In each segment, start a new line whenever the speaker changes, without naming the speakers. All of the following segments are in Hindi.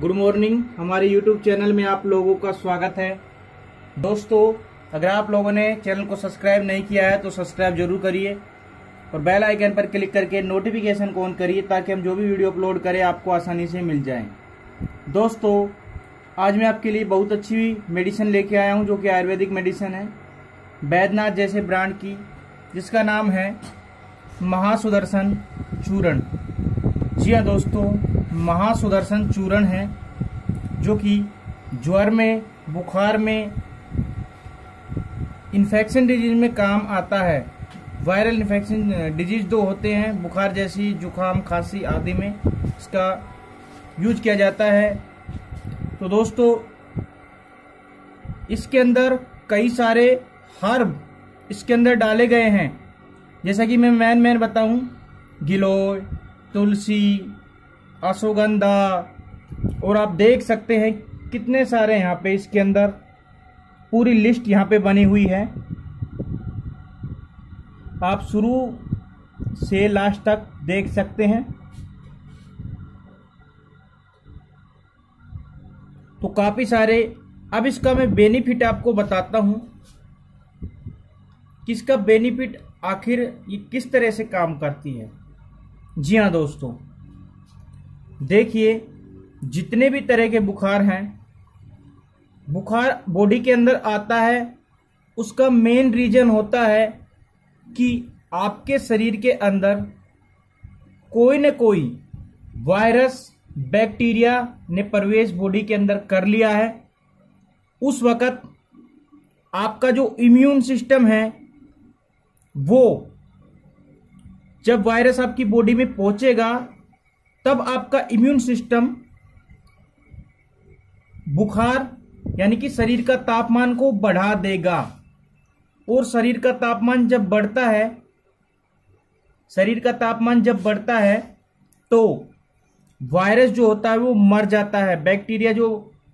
Good morning. हमारे यूट्यूब चैनल में आप लोगों का स्वागत है। दोस्तों, अगर आप लोगों ने चैनल को सब्सक्राइब नहीं किया है तो सब्सक्राइब ज़रूर करिए और बेल आइकन पर क्लिक करके नोटिफिकेशन को ऑन करिए ताकि हम जो भी वीडियो अपलोड करें, आपको आसानी से मिल जाए। दोस्तों, आज मैं आपके लिए बहुत अच्छी मेडिसिन लेके आया हूँ, जो कि आयुर्वेदिक मेडिसिन है, बैद्यनाथ जैसे ब्रांड की, जिसका नाम है महासुदर्शन चूर्ण। जी हाँ दोस्तों महासुदर्शन चूर्ण है, जो कि ज्वर में, बुखार में इन्फेक्शन डिज़ीज़ में काम आता है। वायरल इन्फेक्शन डिज़ीज़ दो होते हैं, बुखार जैसी जुकाम, खांसी आदि में इसका यूज़ किया जाता है। तो दोस्तों, इसके अंदर कई सारे हर्ब इसके अंदर डाले गए हैं। जैसा कि मैं मैन मैन बताऊँ, गिलोय, तुलसी अश्वगंधा और आप देख सकते हैं कितने सारे यहाँ पे इसके अंदर। पूरी लिस्ट यहाँ पे बनी हुई है। आप शुरू से लास्ट तक देख सकते हैं। तो काफ़ी सारे, अब इसका मैं बेनिफिट आपको बताता हूँ। कि इसका बेनिफिट आखिर ये किस तरह से काम करती है? जी हाँ दोस्तों देखिए, जितने भी तरह के बुखार हैं, बुखार बॉडी के अंदर आता है, उसका मेन रीजन होता है कि आपके शरीर के अंदर कोई न कोई वायरस बैक्टीरिया ने प्रवेश बॉडी के अंदर कर लिया है। उस वक्त आपका जो इम्यून सिस्टम है, वो जब वायरस आपकी बॉडी में पहुंचेगा तब आपका इम्यून सिस्टम बुखार, यानी कि शरीर का तापमान को बढ़ा देगा। और शरीर का तापमान जब बढ़ता है, शरीर का तापमान जब बढ़ता है तो वायरस जो होता है वो मर जाता है बैक्टीरिया जो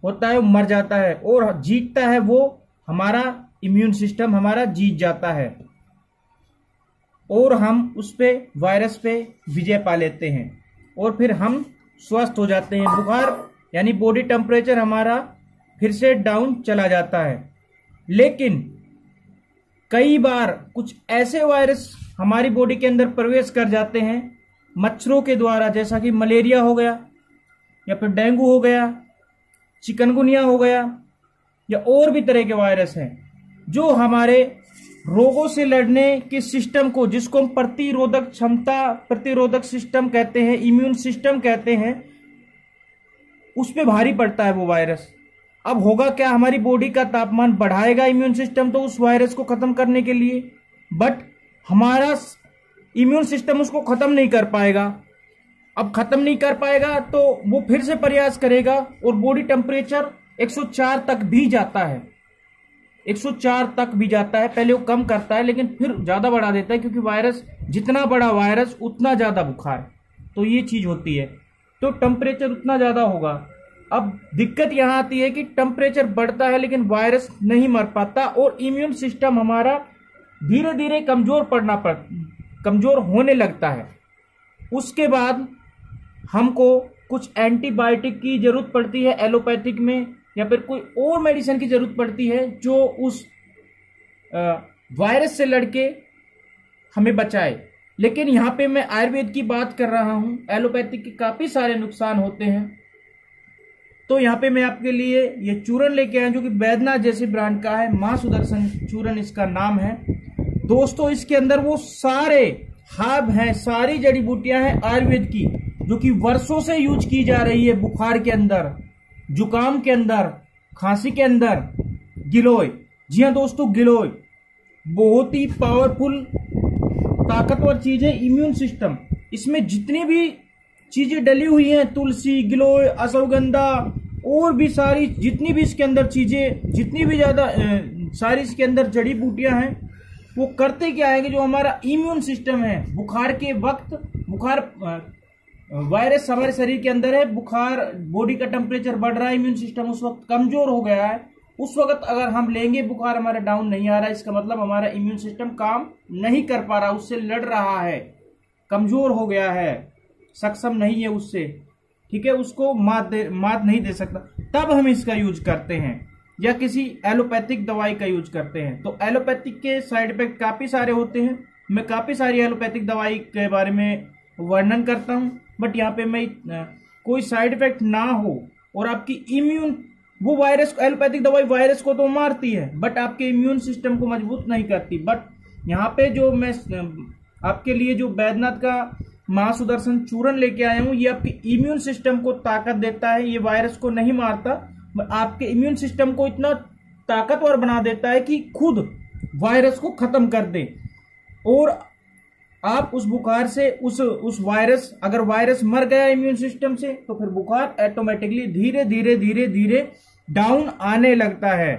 होता है वो मर जाता है, और जीतता है वो हमारा इम्यून सिस्टम हमारा जीत जाता है। और हम उस पे वायरस पे विजय पा लेते हैं। और फिर हम स्वस्थ हो जाते हैं। बुखार, यानी बॉडी टेम्परेचर हमारा फिर से डाउन चला जाता है। लेकिन कई बार कुछ ऐसे वायरस हमारी बॉडी के अंदर प्रवेश कर जाते हैं, मच्छरों के द्वारा, जैसा कि मलेरिया हो गया, या फिर डेंगू हो गया चिकनगुनिया हो गया, या और भी तरह के वायरस हैं, जो हमारे रोगों से लड़ने के सिस्टम को, जिसको हम प्रतिरोधक क्षमता, प्रतिरोधक सिस्टम कहते हैं, इम्यून सिस्टम कहते हैं, उस पर भारी पड़ता है वो वायरस। अब होगा क्या? हमारी बॉडी का तापमान बढ़ाएगा इम्यून सिस्टम तो उस वायरस को खत्म करने के लिए। बट हमारा इम्यून सिस्टम उसको खत्म नहीं कर पाएगा। अब खत्म नहीं कर पाएगा तो वो फिर से प्रयास करेगा और बॉडी टेम्परेचर 104 तक भी जाता है। 104 तक भी जाता है। पहले वो कम करता है, लेकिन फिर ज़्यादा बढ़ा देता है, क्योंकि वायरस, जितना बड़ा वायरस, उतना ज़्यादा बुखार। तो ये चीज़ होती है। तो टेम्परेचर उतना ज़्यादा होगा। अब दिक्कत यहाँ आती है कि टेम्परेचर बढ़ता है, लेकिन वायरस नहीं मर पाता, और इम्यून सिस्टम हमारा धीरे धीरे कमज़ोर पड़ना पड़, कमज़ोर होने लगता है। उसके बाद हमको कुछ एंटीबायोटिक की ज़रूरत पड़ती है एलोपैथिक में। या फिर कोई और मेडिसिन की ज़रूरत पड़ती है जो उस वायरस से लड़के हमें बचाए। लेकिन यहाँ पे मैं आयुर्वेद की बात कर रहा हूँ एलोपैथिक के काफ़ी सारे नुकसान होते हैं। तो यहाँ पे मैं आपके लिए ये चूरन लेके आया जो कि बैद्यनाथ जैसी ब्रांड का है, माँ सुदर्शन चूरन इसका नाम है। दोस्तों, इसके अंदर वो सारे हाब हैं, सारी जड़ी बूटियाँ हैं आयुर्वेद की, जो कि वर्षों से यूज़ की जा रही है बुखार के अंदर। जुकाम के अंदर, खांसी के अंदर, गिलोय। जी हाँ दोस्तों, गिलोय। बहुत ही पावरफुल ताकतवर चीज़ है इम्यून सिस्टम इसमें जितनी भी चीज़ें डली हुई हैं, तुलसी, गिलोय अश्वगंधा और भी सारी, जितनी भी इसके अंदर चीज़ें, जितनी भी ज़्यादा सारी इसके अंदर जड़ी बूटियाँ हैं, वो करते क्या है कि जो हमारा इम्यून सिस्टम है, बुखार के वक्त, बुखार वायरस हमारे शरीर के अंदर है, बुखार बॉडी का टेम्परेचर बढ़ रहा है इम्यून सिस्टम उस वक्त कमज़ोर हो गया है। उस वक्त अगर हम लेंगे, बुखार हमारा डाउन नहीं आ रहा है, इसका मतलब हमारा इम्यून सिस्टम काम नहीं कर पा रहा, उससे लड़ रहा है, कमज़ोर हो गया है, सक्षम नहीं है उससे, ठीक है, उसको मात दे, मात नहीं दे सकता। तब हम इसका यूज़ करते हैं, या किसी एलोपैथिक दवाई का यूज़ करते हैं। तो एलोपैथिक के साइड इफ़ेक्ट काफ़ी सारे होते हैं। मैं काफ़ी सारी एलोपैथिक दवाई के बारे में वर्णन करता हूँ। बट यहाँ पे मैं कोई साइड इफ़ेक्ट ना हो और आपकी इम्यून, वो वायरस, एलोपैथिक दवाई वायरस को तो मारती है, बट आपके इम्यून सिस्टम को मज़बूत नहीं करती। बट यहाँ पे जो मैं आपके लिए जो बैद्यनाथ का महासुदर्शन चूर्ण लेके आया हूँ, ये आपके इम्यून सिस्टम को ताकत देता है, ये वायरस को नहीं मारता आपके इम्यून सिस्टम को इतना ताकतवर बना देता है कि खुद वायरस को खत्म कर दे। और आप उस बुखार से, उस उस वायरस, अगर वायरस मर गया इम्यून सिस्टम से तो फिर बुखार ऑटोमेटिकली धीरे धीरे धीरे धीरे डाउन आने लगता है।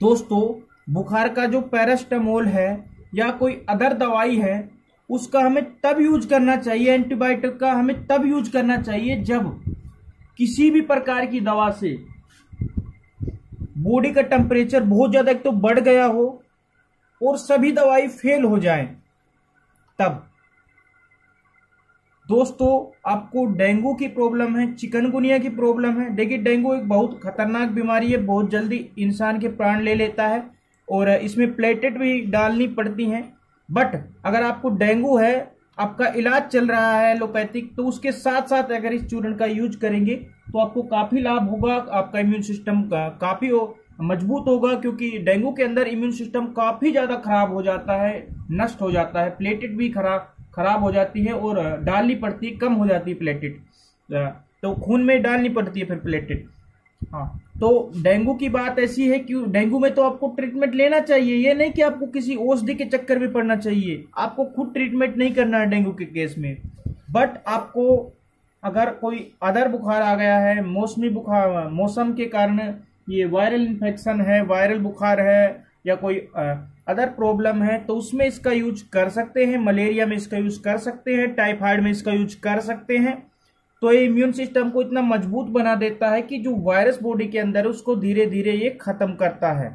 दोस्तों, बुखार का जो पैरास्टामोल है या कोई अदर दवाई है, उसका हमें तब यूज़ करना चाहिए एंटीबायोटिक का हमें तब यूज़ करना चाहिए जब किसी भी प्रकार की दवा से। बॉडी का टेम्परेचर बहुत ज़्यादा, एक तो बढ़ गया हो और सभी दवाई फेल हो जाए। तब। दोस्तों, आपको डेंगू की प्रॉब्लम है, चिकनगुनिया की प्रॉब्लम है। देखिए, डेंगू एक बहुत खतरनाक बीमारी है, बहुत जल्दी इंसान के प्राण ले लेता है और इसमें प्लेटेट भी डालनी पड़ती हैं। बट अगर आपको डेंगू है, आपका इलाज चल रहा है एलोपैथिक तो उसके साथ साथ अगर इस चूर्ण का यूज़ करेंगे तो आपको काफ़ी लाभ होगा, आपका इम्यून सिस्टम का काफ़ी मज़बूत होगा क्योंकि डेंगू के अंदर इम्यून सिस्टम काफ़ी ज़्यादा खराब हो जाता है, नष्ट हो जाता है प्लेटेट भी खराब खराब हो जाती है और डालनी पड़ती कम हो जाती है प्लेटेट तो खून में डालनी पड़ती है फिर प्लेटेट हाँ तो डेंगू की बात ऐसी है कि डेंगू में तो आपको ट्रीटमेंट लेना चाहिए, ये नहीं कि आपको किसी औषधि के चक्कर में पड़ना चाहिए, आपको खुद ट्रीटमेंट नहीं करना है डेंगू के केस में। बट आपको अगर कोई अदर बुखार आ गया है, मौसमी बुखार मौसम के कारण ये वायरल इन्फेक्शन है वायरल बुखार है या कोई अदर प्रॉब्लम है तो उसमें इसका यूज़ कर सकते हैं मलेरिया में इसका यूज़ कर सकते हैं टाइफाइड में इसका यूज़ कर सकते हैं। तो ये इम्यून सिस्टम को इतना मज़बूत बना देता है कि जो वायरस बॉडी के अंदर है, उसको धीरे धीरे ये खत्म करता है।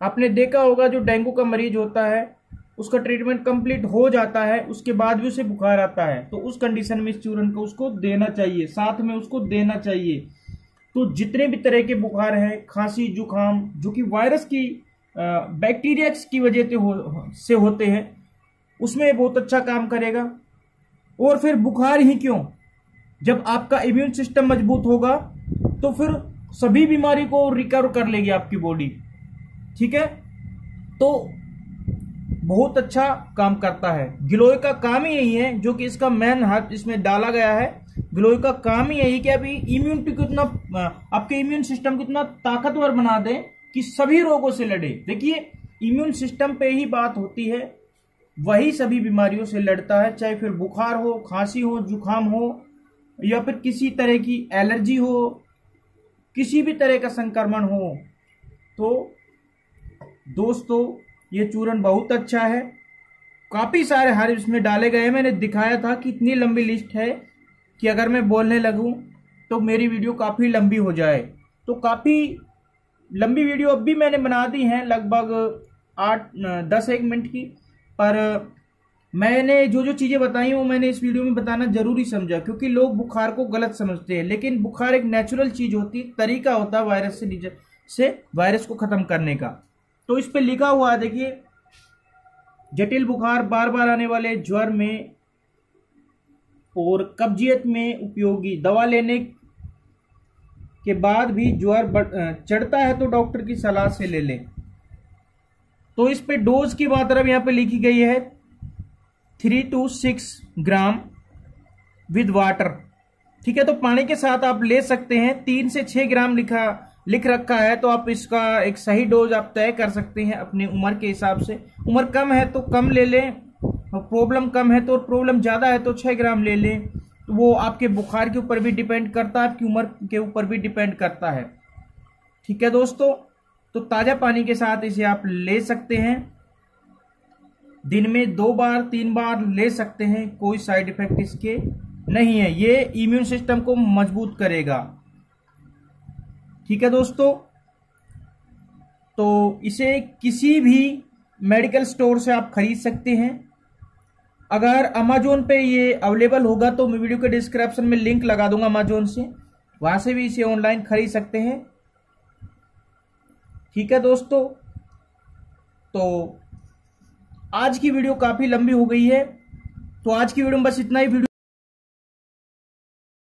आपने देखा होगा जो डेंगू का मरीज़ होता है, उसका ट्रीटमेंट कंप्लीट हो जाता है, उसके बाद भी उसे बुखार आता है। तो उस कंडीशन में इस चूर्ण को उसको देना चाहिए, साथ में उसको देना चाहिए। तो जितने भी तरह के बुखार हैं खांसी जुकाम जो कि वायरस की बैक्टीरिया की वजह से हो, से होते हैं उसमें बहुत अच्छा काम करेगा। और फिर बुखार ही क्यों? जब आपका इम्यून सिस्टम मज़बूत होगा तो फिर सभी बीमारी को रिकवर कर लेगी आपकी बॉडी ठीक है? तो बहुत अच्छा काम करता है। गिलोय का काम ही यही है जो कि इसका मेन हाथ इसमें डाला गया है। गिलोय का काम ही यही कि अभी इम्यूनिटी को इतना आपके इम्यून सिस्टम को इतना ताकतवर बना दे कि सभी रोगों से लड़े। देखिए, इम्यून सिस्टम पे ही बात होती है, वही सभी बीमारियों से लड़ता है, चाहे फिर बुखार हो, खांसी हो, जुकाम हो, या फिर किसी तरह की एलर्जी हो, किसी भी तरह का संक्रमण हो तो दोस्तों, ये चूर्ण बहुत अच्छा है। काफ़ी सारे हर इसमें डाले गए मैंने दिखाया था कि इतनी लंबी लिस्ट है कि अगर मैं बोलने लगूं तो मेरी वीडियो काफ़ी लंबी हो जाए। तो काफ़ी लंबी वीडियो अब भी मैंने बना दी है, लगभग आठ, दस, एक मिनट की। पर मैंने जो जो चीज़ें बताई वो मैंने इस वीडियो में बताना ज़रूरी समझा, क्योंकि लोग बुखार को गलत समझते हैं। लेकिन बुखार एक नेचुरल चीज़ होती है तरीका होता है वायरस से से वायरस को ख़त्म करने का। तो इस पर लिखा हुआ है, देखिए, जटिल बुखार बार बार आने वाले ज्वर में और कब्जियत में उपयोगी। दवा लेने के बाद भी ज्वर चढ़ता है तो डॉक्टर की सलाह से ले लें। तो इस पे डोज की बात अब यहाँ पे लिखी गई है। Three two six gram with water. ठीक है तो पानी के साथ आप ले सकते हैं। तीन से छह ग्राम लिखा, लिख रखा है तो आप इसका एक सही डोज आप तय कर सकते हैं अपनी उम्र के हिसाब से। उम्र कम है तो कम ले लें। प्रॉब्लम कम है तो और प्रॉब्लम ज़्यादा है तो छः ग्राम ले लें। तो वो आपके बुखार के ऊपर भी डिपेंड करता है, आपकी उम्र के ऊपर भी डिपेंड करता है। ठीक है दोस्तों? तो ताज़ा पानी के साथ इसे आप ले सकते हैं। दिन में दो बार, तीन बार ले सकते हैं। कोई साइड इफ़ेक्ट इसके नहीं है। ये इम्यून सिस्टम को मज़बूत करेगा। ठीक है दोस्तों? तो इसे किसी भी मेडिकल स्टोर से आप खरीद सकते हैं। अगर अमेजोन पे ये अवेलेबल होगा तो मैं वीडियो के डिस्क्रिप्शन में लिंक लगा दूँगा अमेजोन से। वहाँ से भी इसे ऑनलाइन खरीद सकते हैं। ठीक है दोस्तों? तो आज की वीडियो काफ़ी लंबी हो गई है। तो आज की वीडियो में बस इतना ही। वीडियो